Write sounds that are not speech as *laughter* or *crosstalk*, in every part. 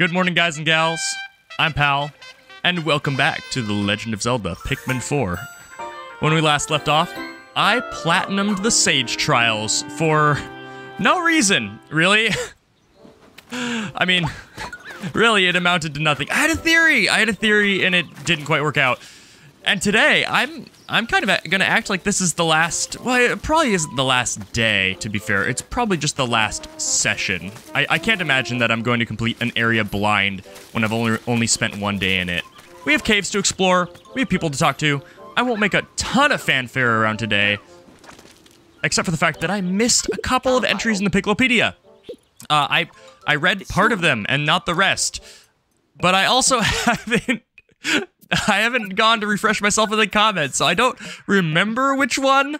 Good morning, guys and gals. I'm Pal, and welcome back to The Legend of Zelda Pikmin 4. When we last left off, I platinumed the Sage Trials for no reason, really. *laughs* I mean, really, it amounted to nothing. I had a theory! I had a theory, and it didn't quite work out. And today, I'm I'm kind of gonna act like this is the last. Well, it probably isn't the last day. To be fair, it's probably just the last session. I, I can't imagine that I'm going to complete an area blind when I've only only spent one day in it. We have caves to explore. We have people to talk to. I won't make a ton of fanfare around today, except for the fact that I missed a couple of entries in the Piklopedia. Uh, I I read part of them and not the rest, but I also *laughs* haven't *laughs* I haven't gone to refresh myself in the comments, so I don't remember which one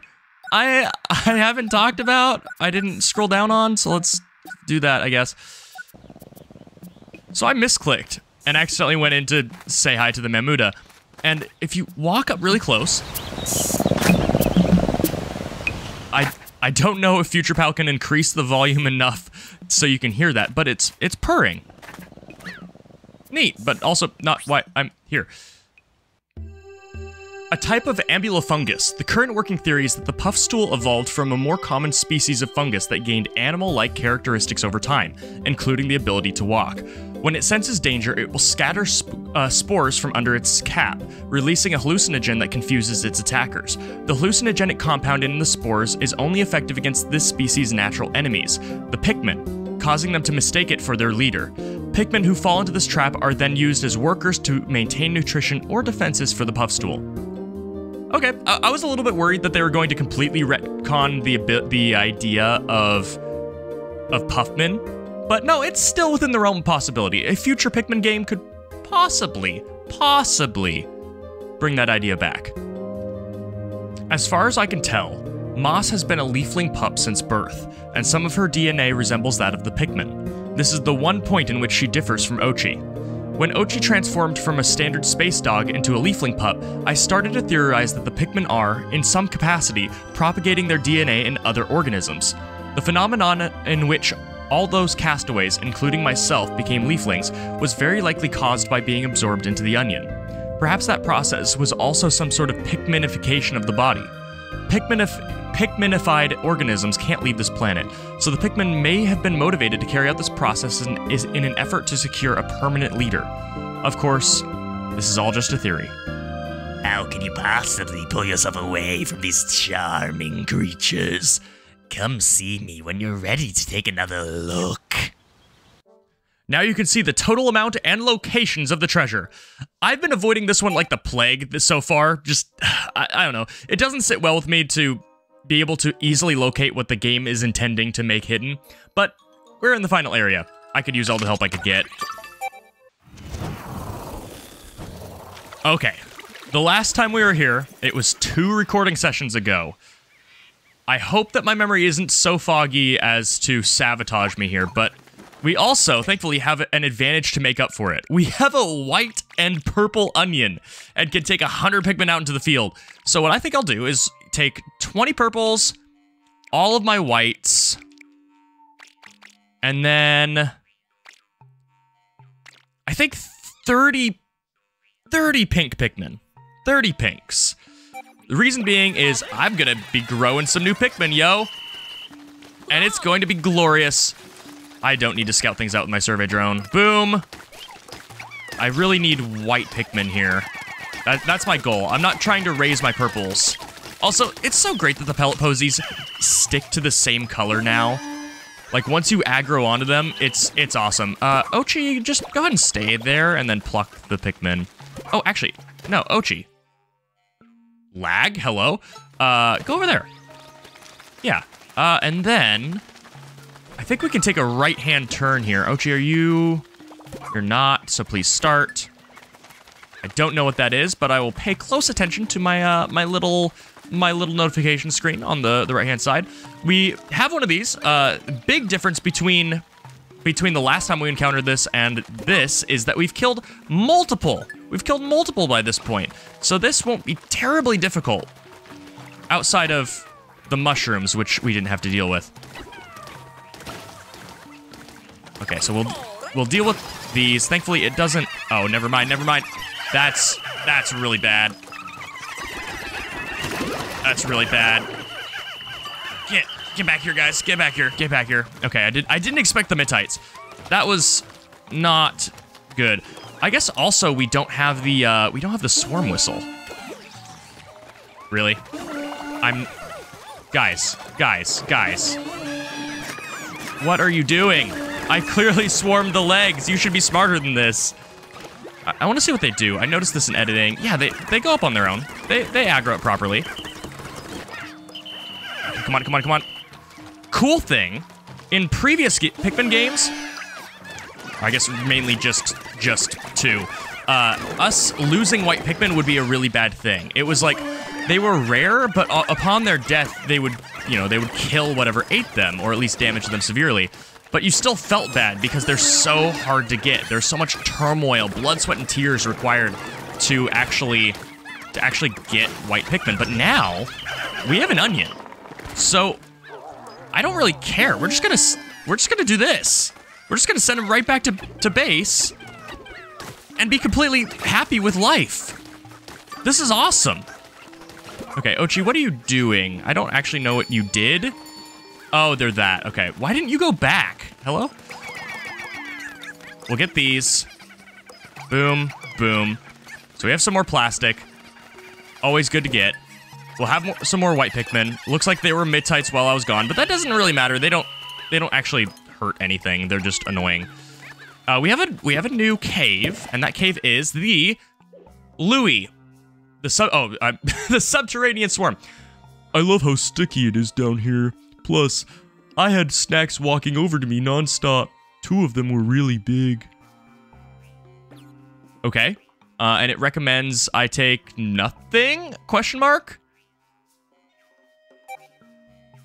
I I haven't talked about. I didn't scroll down on, so let's do that, I guess. So I misclicked and accidentally went in to say hi to the Mamuta. And if you walk up really close, I I don't know if Future Pal can increase the volume enough so you can hear that, but it's it's purring. Neat, but also not why I'm here. A type of ambulofungus. The current working theory is that the puffstool evolved from a more common species of fungus that gained animal-like characteristics over time, including the ability to walk. When it senses danger, it will scatter sp uh, spores from under its cap, releasing a hallucinogen that confuses its attackers. The hallucinogenic compound in the spores is only effective against this species' natural enemies, the Pikmin, causing them to mistake it for their leader. Pikmin who fall into this trap are then used as workers to maintain nutrition or defenses for the puffstool. Okay, I, I was a little bit worried that they were going to completely retcon the the idea of of Puffmin, but no, it's still within the realm of possibility. A future Pikmin game could possibly, possibly bring that idea back. As far as I can tell, Moss has been a leafling pup since birth, and some of her DNA resembles that of the Pikmin. This is the one point in which she differs from Oatchi. When Oatchi transformed from a standard space dog into a leafling pup, I started to theorize that the Pikmin are, in some capacity, propagating their DNA in other organisms. The phenomenon in which all those castaways, including myself, became leaflings was very likely caused by being absorbed into the onion. Perhaps that process was also some sort of Pikminification of the body. Pikminif- Pikminified organisms can't leave this planet, so the Pikmin may have been motivated to carry out this process in, is in an effort to secure a permanent leader. Of course, this is all just a theory. How can you possibly pull yourself away from these charming creatures? Come see me when you're ready to take another look. Now you can see the total amount and locations of the treasure. I've been avoiding this one like the plague so far. Just, *sighs* I, I, don't know. It doesn't sit well with me to be able to easily locate what the game is intending to make hidden, but we're in the final area. I could use all the help I could get. Okay, the last time we were here, it was two recording sessions ago. I hope that my memory isn't so foggy as to sabotage me here, but we also, thankfully, have an advantage to make up for it. We have a white and purple onion and can take 100 Pikmin out into the field. So what I think I'll do is take 20 purples, all of my whites, and then I think 30, 30 pink Pikmin. 30 pinks. The reason being is I'm gonna be growing some new Pikmin, yo. And it's going to be glorious. I don't need to scout things out with my survey drone. Boom. I really need white Pikmin here. That, that's my goal. I'm not trying to raise my purples. Also, it's so great that the pellet posies stick to the same color now. Like, once you aggro onto them, it's it's awesome. Uh, Oatchi, just go ahead and stay there and then pluck the Pikmin. Oh, actually, no, Oatchi. Lag, hello? Uh, go over there. Yeah, uh, and then... I think we can take a right-hand turn here. Oatchi, are you... You're not, so please start. I don't know what that is, but I will pay close attention to my uh, my little my little notification screen on the, the right-hand side. We have one of these. Uh, big difference between between the last time we encountered this and this is that we've killed multiple. We've killed multiple by this point. So this won't be terribly difficult outside of the mushrooms, which we didn't have to deal with. Okay, so we'll we'll deal with these. Thankfully, it doesn't. Oh, never mind. Never mind. That's that's really bad. That's really bad. Get get back here, guys. Get back here. Get back here. Okay, I did. I didn't expect the Mitites. That was not good. I guess also we don't have the uh, we don't have the swarm whistle. Really? I'm guys, guys, guys. What are you doing? I clearly swarmed the legs. You should be smarter than this. I, I want to see what they do. I noticed this in editing. Yeah, they they go up on their own. They they aggro it properly. Come on, come on, come on. Cool thing, in previous ge Pikmin games, I guess mainly just just two. Uh, us losing white Pikmin would be a really bad thing. It was like they were rare, but upon their death, they would, you know, they would kill whatever ate them, or at least damage them severely. But you still felt bad because they're so hard to get. There's so much turmoil, blood, sweat, and tears required to actually to actually get white Pikmin. But now we have an onion, so I don't really care. We're just gonna we're just gonna do this. We're just gonna send him right back to, to base and be completely happy with life. This is awesome. Okay, Oatchi, what are you doing? I don't actually know what you did. Oh, they're that. Okay, why didn't you go back? Hello? We'll get these. Boom, boom. So we have some more plastic. Always good to get. We'll have some more white Pikmin. Looks like they were Mitites while I was gone, but that doesn't really matter. They don't they don't actually hurt anything. They're just annoying. Uh, we have a we have a new cave, and that cave is the Louis, the sub oh uh, *laughs* the subterranean swarm. I love how sticky it is down here. Plus, I had snacks walking over to me nonstop. Two of them were really big. Okay, uh, and it recommends I take nothing? Question mark.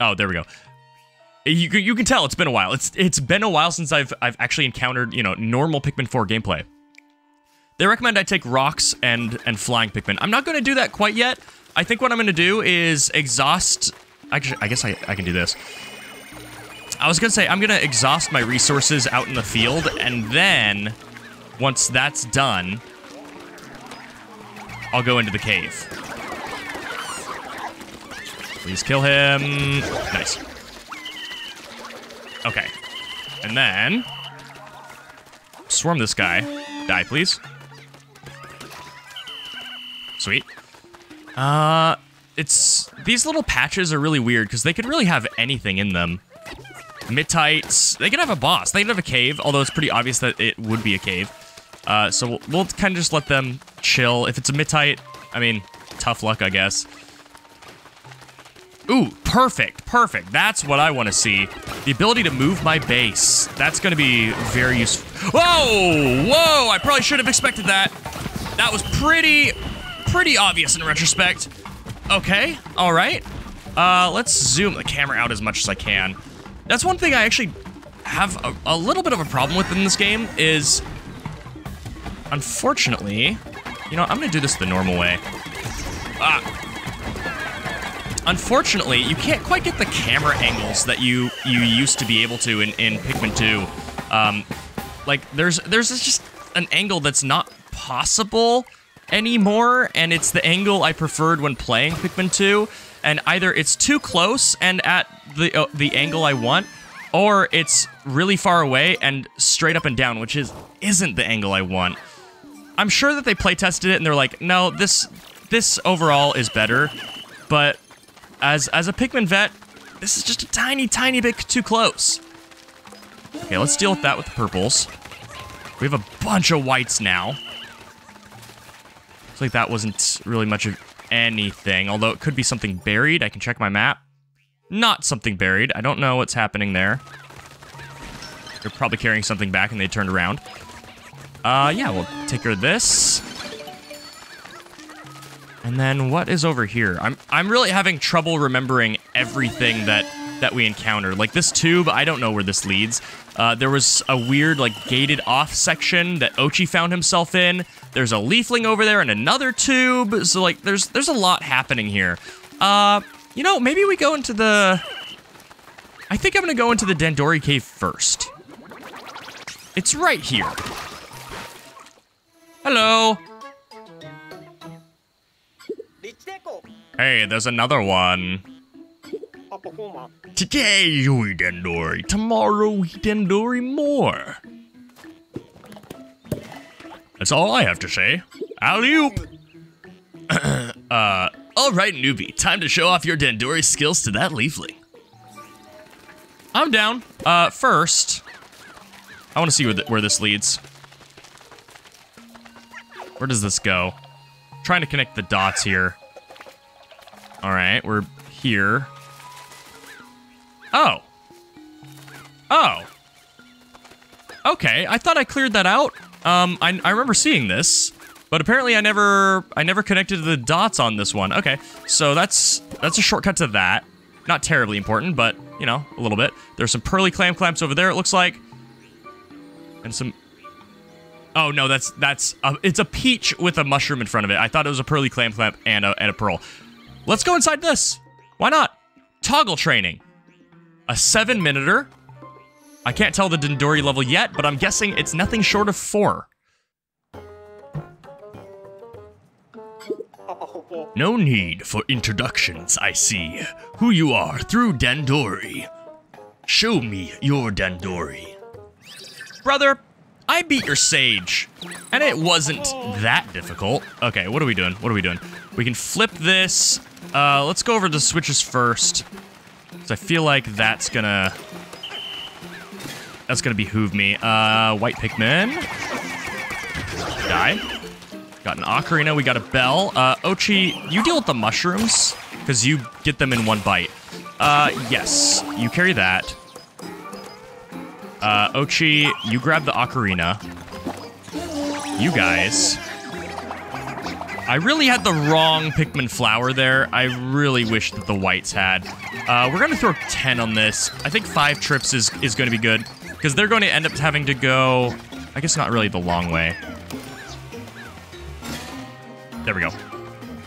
Oh, there we go. You, you can tell it's been a while. It's it's been a while since I've I've actually encountered you know normal Pikmin 4 gameplay. They recommend I take rocks and and flying Pikmin. I'm not going to do that quite yet. I think what I'm going to do is exhaust. Actually, I guess I, I can do this. I was to say I'm to exhaust my resources out in the field, and then once that's done, I'll go into the cave. Please kill him. Nice. Okay. And then... Swarm this guy. Die, please. Sweet. Uh, it's... These little patches are really weird, because they could really have anything in them. Mitites. They could have a boss. They could have a cave, although it's pretty obvious that it would be a cave. Uh, so we'll, we'll kind of just let them chill. If it's a Mitite, I mean, tough luck, I guess. Ooh, perfect, perfect. That's what I want to see. The ability to move my base. That's going to be very useful. Whoa, whoa, I probably should have expected that. That was pretty, pretty obvious in retrospect. Okay, all right. Uh, let's zoom the camera out as much as I can. That's one thing I actually have a, a little bit of a problem with in this game is, unfortunately, you know, I'm to do this the normal way. Ah, Unfortunately, you can't quite get the camera angles that you you used to be able to in, in Pikmin 2. Um, like, there's there's just an angle that's not possible anymore, and it's the angle I preferred when playing Pikmin 2. And either it's too close and at the uh, the angle I want, or it's really far away and straight up and down, which is isn't the angle I want. I'm sure that they play tested it and they're like, no, this this overall is better, but as, as a Pikmin vet, this is just a tiny, tiny bit too close. Okay, let's deal with that with the purples. We have a bunch of whites now. Looks like that wasn't really much of anything, although it could be something buried. I can check my map. Not something buried. I don't know what's happening there. They're probably carrying something back and they turned around. Uh, yeah, we'll take care of this. And then what is over here? I'm I'm really having trouble remembering everything that that we encountered. Like this tube, I don't know where this leads. Uh, there was a weird like gated off section that Oatchi found himself in. There's a leafling over there and another tube. So like there's there's a lot happening here. Uh, you know, maybe we go into the I think I'm gonna go into the Dandori cave first. It's right here. Hello. Hey, there's another one. Today you eat Dandori, tomorrow eat Dandori more. That's all I have to say. Alley-oop! *clears throat* uh, alright newbie, time to show off your Dandori skills to that leafling. I'm down. Uh, first, I want to see where, the, where this leads. Where does this go? trying to connect the dots here. All right, we're here. Oh. Oh. Okay, I thought I cleared that out. Um, I, I remember seeing this, but apparently I never I never connected the dots on this one. Okay, so that's that's a shortcut to that. Not terribly important, but you know, a little bit. There's some pearly clam clamps over there. It looks like, and some Oh no, that's that's a, it's a peach with a mushroom in front of it. I thought it was a pearly clam clamp and a, and a pearl. Let's go inside this. Why not? Toggle training. A seven minuter. I can't tell the Dandori level yet, but I'm guessing it's nothing short of four. No need for introductions, I see. Who you are through Dandori. Show me your Dandori. Brother, I beat your Sage, and it wasn't that difficult. Okay, what are we doing? What are we doing? We can flip this. Uh, let's go over the switches first. Because I feel like that's gonna... That's gonna behoove me. Uh, white Pikmin. Die. Got an Ocarina, we got a Bell. Uh, Oatchi, you deal with the mushrooms, because you get them in one bite. Uh, yes, you carry that. Uh, Oatchi, you grab the ocarina. You guys. I really had the wrong Pikmin flower there. I really wish that the whites had. Uh, we're going to throw 10 on this. I think 5 trips is, is going to be good. Because they're going to end up having to go... I guess not really the long way. There we go.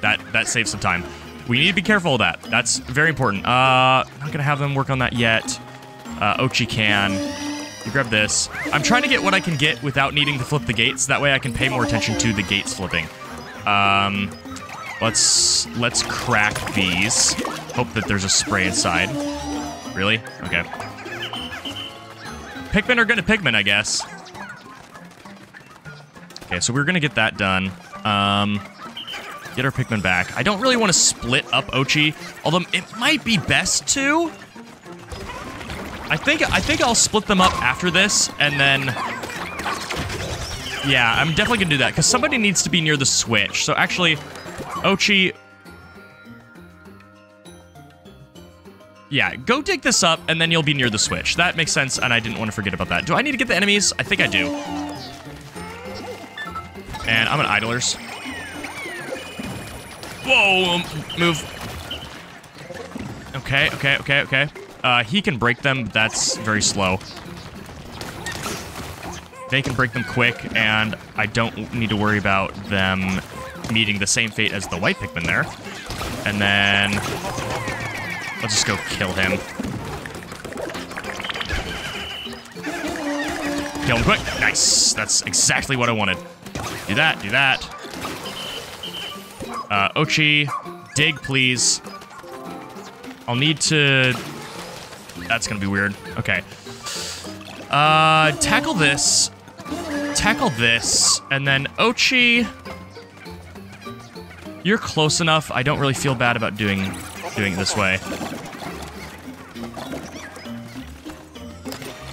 That, that saves some time. We need to be careful of that. That's very important. Uh, not going to have them work on that yet. Uh, Oatchi can. You grab this. I'm trying to get what I can get without needing to flip the gates. That way I can pay more attention to the gates flipping. Um, let's let's crack these. Hope that there's a spray inside. Really? Okay. Pikmin are gonna Pikmin, I guess. Okay, so we're gonna get that done. Um, get our Pikmin back. I don't really want to split up Oatchi, although it might be best to. I think I think I'll split them up after this, and then... Yeah, I'm definitely gonna do that, because somebody needs to be near the switch. So actually, Oatchi... Yeah, go dig this up, and then you'll be near the switch. That makes sense, and I didn't want to forget about that. Do I need to get the enemies? I think I do. And I'm an idlers. Whoa, move. Okay, okay, okay, okay. Uh, he can break them, but that's very slow. They can break them quick, and I don't need to worry about them meeting the same fate as the white Pikmin there. And then... Let's just go kill him. Kill him quick. Nice. That's exactly what I wanted. Do that, do that. Uh, Oatchi, dig, please. I'll need to that's gonna be weird. Okay. Uh, tackle this. Tackle this. And then Oatchi... You're close enough. I don't really feel bad about doing doing it this way.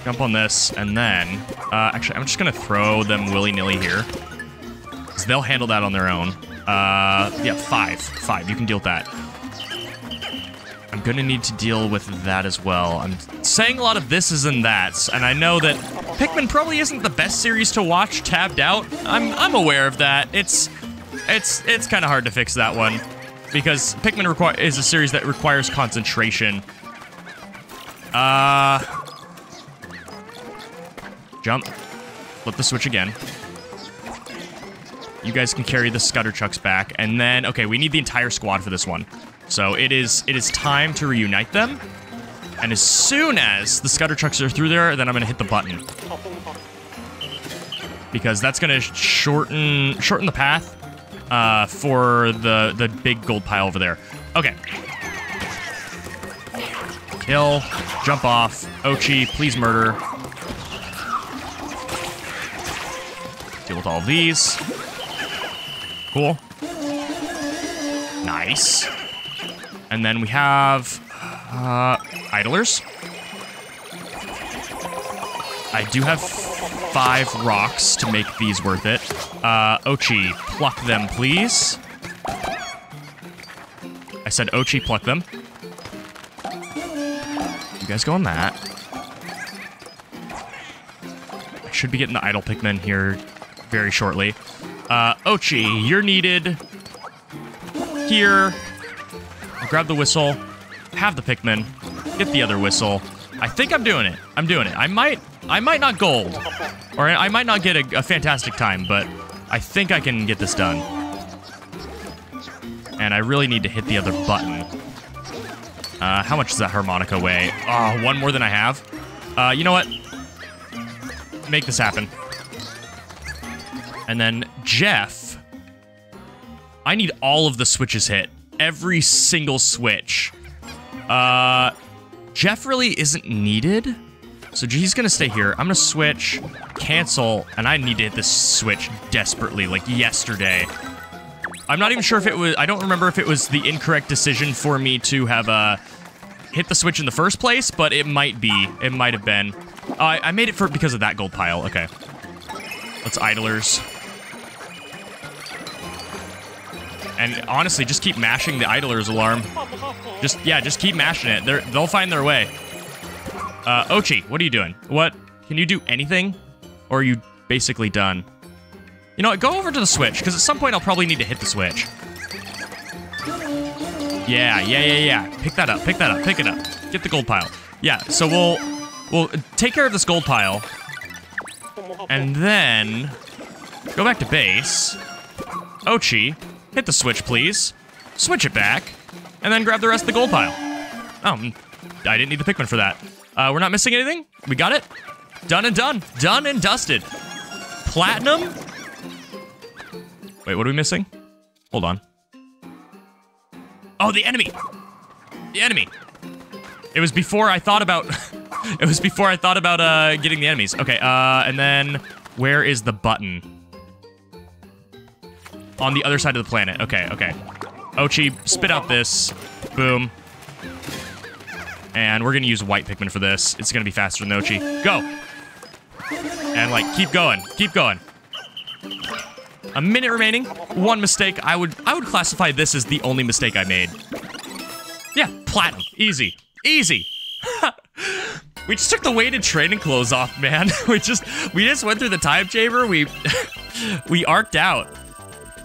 Jump on this, and then... Uh, actually, I'm just gonna throw them willy-nilly here. Because they'll handle that on their own. Uh, yeah, five. Five. You can deal with that. I'm gonna need to deal with that as well. I'm saying a lot of this is and that, and I know that Pikmin probably isn't the best series to watch tabbed out. I'm I'm aware of that. It's it's it's kind of hard to fix that one because Pikmin is a series that requires concentration. Uh, jump, flip the switch again. You guys can carry the Skutterchucks back, and then okay, we need the entire squad for this one. So it is it is time to reunite them. And as soon as the Skutterchucks are through there, then I'm going to hit the button. because that's gonna shorten shorten the path uh, for the the big gold pile over there. Okay. Kill, jump off. Oatchi, please murder. Deal with all these. Cool. Nice. And then we have uh, idlers. I do have five rocks to make these worth it. Uh, Oatchi, pluck them, please. I said Oatchi, pluck them. You guys go on that. I should be getting the idle Pikmin here very shortly. Uh, Oatchi, you're needed here. I'll grab the whistle, have the Pikmin, get the other whistle. I think I'm doing it. I'm doing it. I might, I might not gold, or I might not get a, a fantastic time, but I think I can get this done. And I really need to hit the other button. Uh, how much does that harmonica weigh? Oh, one more than I have. Uh, you know what? Make this happen. And then Jeff. I need all of the switches hit. Every single switch. Uh, Jeff really isn't needed. So he's gonna stay here. I'm gonna switch, cancel, and I need to hit this switch desperately, like yesterday. I'm not even sure if it was, I don't remember if it was the incorrect decision for me to have uh, hit the switch in the first place, but it might be. It might have been. Uh, I made it for because of that gold pile. Okay. Let's idlers. And honestly, just keep mashing the idlers alarm. Just, yeah, just keep mashing it. They're, they'll find their way. Uh, Oatchi, what are you doing? What? Can you do anything? Or are you basically done? You know what? Go over to the switch, because at some point I'll probably need to hit the switch. Yeah, yeah, yeah, yeah. Pick that up, pick that up, pick it up. Get the gold pile. Yeah, so we'll we'll take care of this gold pile. And then go back to base. Oatchi, hit the switch, please. Switch it back. And then grab the rest of the gold pile. Oh, mm, I didn't need the Pikmin for that. Uh, we're not missing anything? We got it? Done and done. Done and dusted. Platinum? Wait, what are we missing? Hold on. Oh, the enemy! The enemy! It was before I thought about... *laughs* it was before I thought about uh, getting the enemies. Okay, uh, and then... Where is the button? On the other side of the planet. Okay, okay. Oatchi, spit out this. Boom. And we're gonna use white Pikmin for this. It's gonna be faster than Oatchi. Go! And like, keep going, keep going. A minute remaining, one mistake. I would I would classify this as the only mistake I made. Yeah, platinum, easy, easy. *laughs* we just took the weighted training clothes off, man. *laughs* we just we just went through the time chamber. We *laughs* we arced out.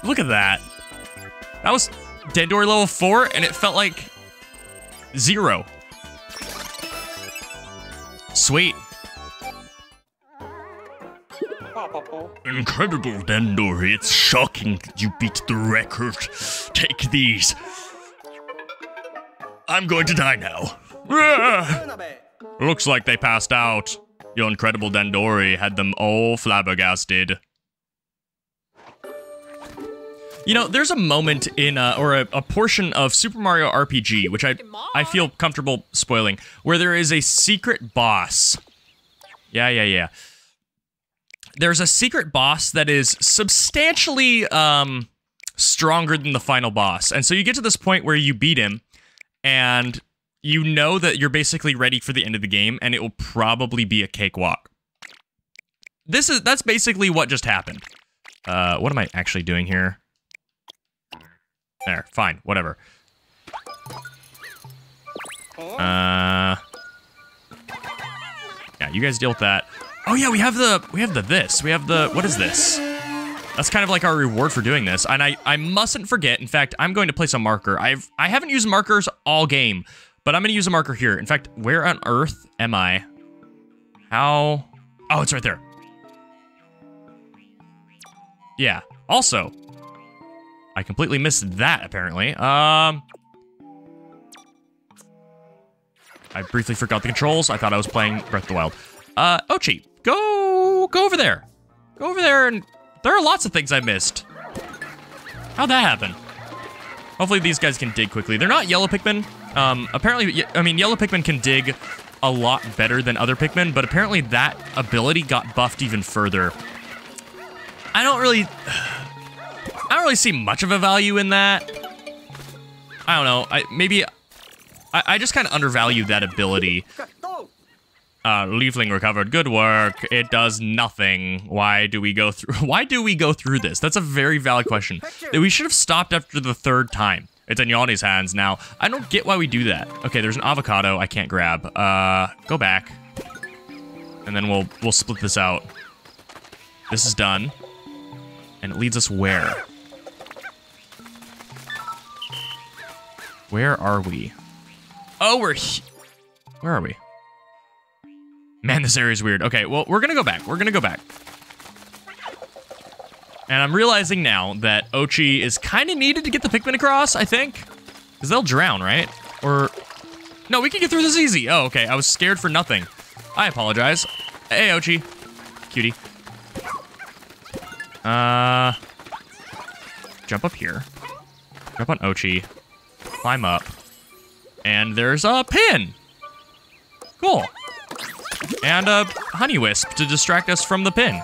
Look at that. That was Dandori level four, and it felt like zero. Sweet. Incredible, Dandori. It's shocking you beat the record. Take these. I'm going to die now. Ah! Looks like they passed out. Your incredible Dandori had them all flabbergasted. You know, there's a moment in, uh, or a, a, portion of Super Mario RPG, which I, I feel comfortable spoiling, where there is a secret boss. Yeah, yeah, yeah. There's a secret boss that is substantially um, stronger than the final boss. And so you get to this point where you beat him, and you know that you're basically ready for the end of the game, and it will probably be a cakewalk. This is, that's basically what just happened. Uh, what am I actually doing here? There, fine, whatever. Uh, yeah, you guys deal with that. Oh yeah, we have the we have the this. We have the what is this? That's kind of like our reward for doing this. And I I mustn't forget. In fact, I'm going to place a marker. I've I haven't used markers all game, but I'm going to use a marker here. In fact, where on earth am I? How? Oh, it's right there. Yeah. Also, I completely missed that, apparently. Um... I briefly forgot the controls. I thought I was playing Breath of the Wild. Uh, Oatchi, go, go over there. go over there and there are lots of things I missed. How'd that happen? Hopefully these guys can dig quickly. They're not yellow Pikmin. Um, apparently, I mean, yellow Pikmin can dig a lot better than other Pikmin, but apparently that ability got buffed even further. I don't really, I don't really see much of a value in that. I don't know. I maybe, I, I just kind of undervalue that ability. Uh, Leafling recovered. Good work. It does nothing. Why do we go through? *laughs* Why do we go through this? That's a very valid question. We should have stopped after the third time. It's in Yanni's hands now. I don't get why we do that. Okay, there's an avocado I can't grab. Uh, go back. And then we'll we'll split this out. This is done. And it leads us where? Where are we? Oh, we're Where are we? Man, this area is weird. Okay, well, we're gonna go back. We're gonna go back. And I'm realizing now that Oatchi is kind of needed to get the Pikmin across, I think. Because they'll drown, right? Or... No, we can get through this easy. Oh, okay. I was scared for nothing. I apologize. Hey, Oatchi. Cutie. Uh... Jump up here. Jump on Oatchi. Climb up. And there's a pin! Cool. And a honey wisp to distract us from the pin.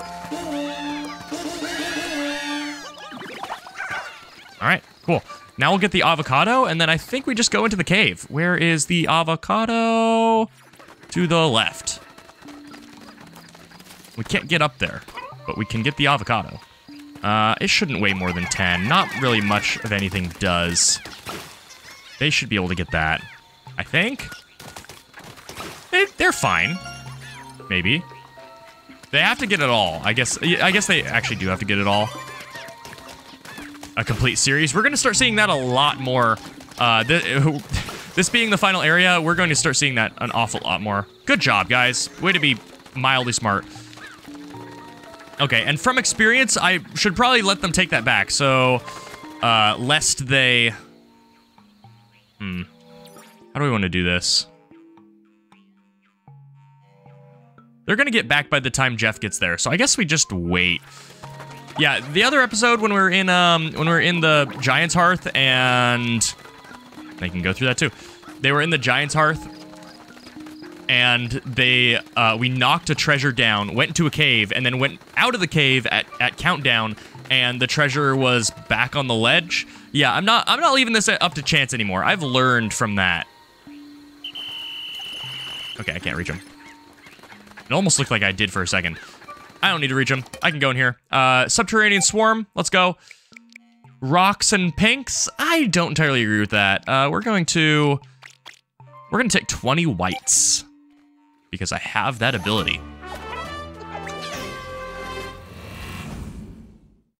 All right, cool. Now we'll get the avocado, and then I think we just go into the cave. Where is the avocado? To the left. We can't get up there, but we can get the avocado. Uh, it shouldn't weigh more than 10. Not really much of anything does. They should be able to get that. I think. They, they're fine. Maybe. They have to get it all. I guess I guess they actually do have to get it all a complete series. We're going to start seeing that a lot more. Uh, th this being the final area, we're going to start seeing that an awful lot more. Good job, guys. Way to be mildly smart. Okay, and from experience, I should probably let them take that back, so... Uh, lest they... Hmm. How do we want to do this? They're gonna get back by the time Jeff gets there, so I guess we just wait. Yeah, the other episode when we are in um when we are in the Giant's Hearth and they can go through that too. They were in the Giant's Hearth and they uh, we knocked a treasure down, went into a cave, and then went out of the cave at, at countdown, and the treasure was back on the ledge. Yeah, I'm not I'm not leaving this up to chance anymore. I've learned from that. Okay, I can't reach him. It almost looked like I did for a second. I don't need to reach him. I can go in here. Uh, Subterranean Swarm, let's go. Rocks and Pinks, I don't entirely agree with that. Uh, we're going to... We're going to take 20 whites. Because I have that ability.